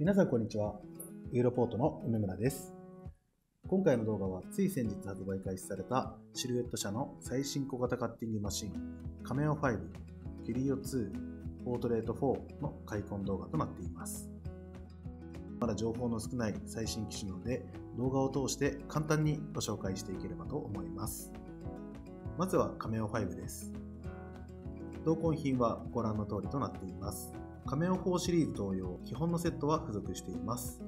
皆さんこんにちは。ユーロポートの梅村です。今回の動画はつい先日発売開始されたシルエット社の最新小型カッティングマシンカメオ5、キュリオ2、ポートレート4の開墾動画となっています。まだ情報の少ない最新機種なので動画を通して簡単にご紹介していければと思います。まずはカメオ5です。同梱品はご覧の通りとなっています。カメオ4シリーズ同様、基本のセットは付属しています。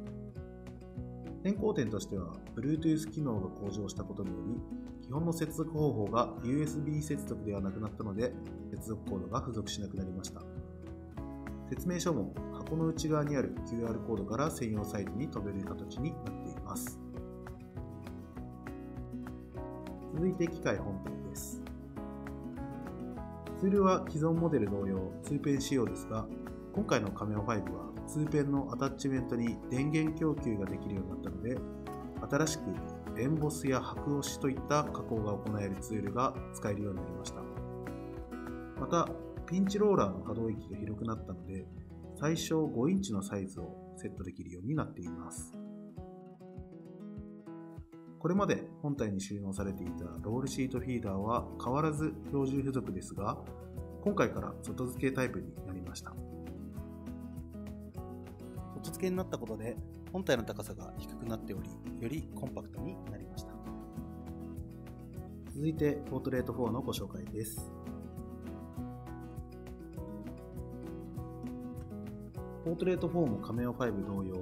変更点としては、Bluetooth 機能が向上したことにより、基本の接続方法が USB 接続ではなくなったので、接続コードが付属しなくなりました。説明書も箱の内側にある QR コードから専用サイトに飛べる形になっています。続いて機械本体です。ツールは既存モデル同様、2ペン仕様ですが、今回のカメオ5は2ペンのアタッチメントに電源供給ができるようになったので、新しくエンボスや白押しといった加工が行えるツールが使えるようになりました。また、ピンチローラーの可動域が広くなったので、最小5インチのサイズをセットできるようになっています。これまで本体に収納されていたロールシートフィーダーは変わらず標準付属ですが、今回から外付けタイプになりました。外付けになったことで本体の高さが低くなっており、よりコンパクトになりました。続いて、ポートレート4のご紹介です。ポートレート4もカメオ5同様、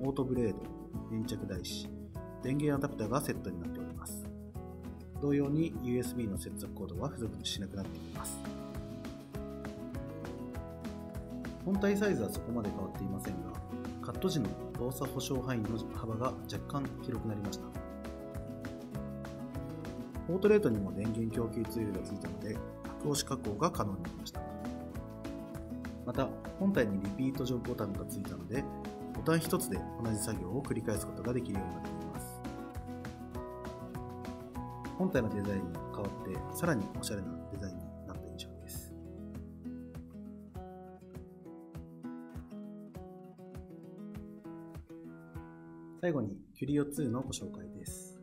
オートブレード、粘着台紙、電源アダプターがセットになっております。同様に USB の接続コードは付属しなくなっています。本体サイズはそこまで変わっていませんが、カット時の動作保証範囲の幅が若干広くなりました。ポートレートにも電源供給ツールがついたので、白押し加工が可能になりました。また、本体にリピートジョブボタンがついたので、ボタン1つで同じ作業を繰り返すことができるようになっています。本体のデザインが変わって、さらにおしゃれなデザイン最後に、キュリオ2のご紹介です。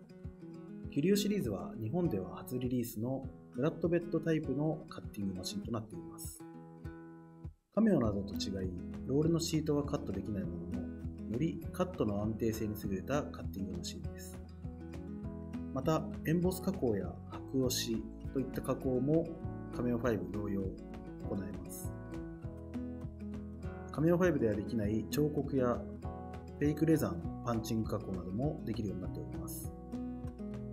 キュリオシリーズは日本では初リリースのフラットベッドタイプのカッティングマシンとなっています。カメオなどと違い、ロールのシートはカットできないものの、よりカットの安定性に優れたカッティングマシンです。また、エンボス加工や白押しといった加工もカメオ5同様行えます。カメオ5ではできない彫刻やフェイクレザーのパンチング加工などもできるようになっております。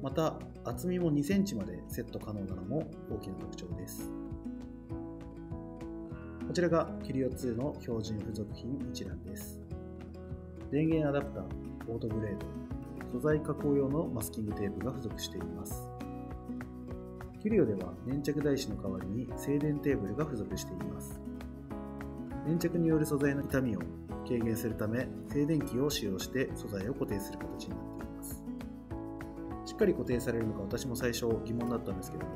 また、厚みも2センチまでセット可能なのも大きな特徴です。こちらがキュリオ2の標準付属品一覧です。電源アダプター、オートブレード、素材加工用のマスキングテープが付属しています。キュリオでは粘着台紙の代わりに静電テーブルが付属しています。粘着による素材の傷みを軽減するため静電気を使用して素材を固定する形になっています。しっかり固定されるのか私も最初疑問だったんですけども、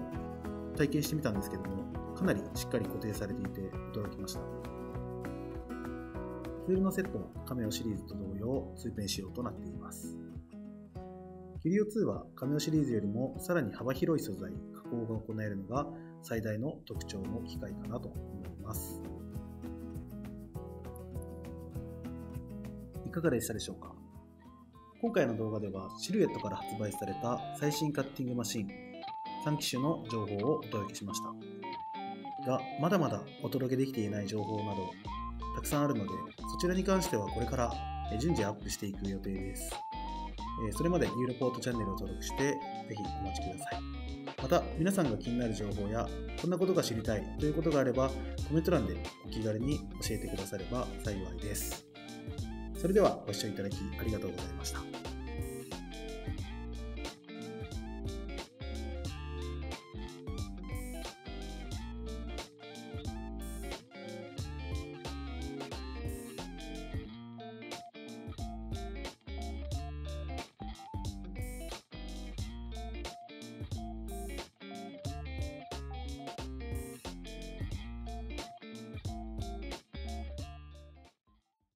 体験してみたんですけども、かなりしっかり固定されていて驚きました。ツールのセットもカメオシリーズと同様、2ペン仕様となっています。キリオ2はカメオシリーズよりもさらに幅広い素材、加工が行えるのが最大の特徴の機械かなと思います。かがでしたでしょうか？今回の動画ではシルエットから発売された最新カッティングマシン3機種の情報をお届けしました。が、まだまだお届けできていない情報などたくさんあるので、そちらに関してはこれから順次アップしていく予定です。それまでユーロポートチャンネルを登録して、ぜひお待ちください。また、皆さんが気になる情報や、こんなことが知りたいということがあれば、コメント欄でお気軽に教えてくだされば幸いです。それではご視聴いただきありがとうございました。